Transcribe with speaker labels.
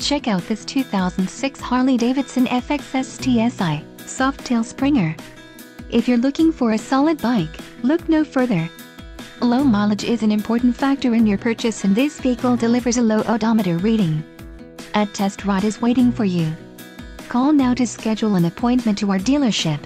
Speaker 1: Check out this 2006 Harley-Davidson FXS TSI Softail Springer. If you're looking for a solid bike, look no further. Low mileage is an important factor in your purchase and this vehicle delivers a low odometer reading. A test ride is waiting for you. Call now to schedule an appointment to our dealership.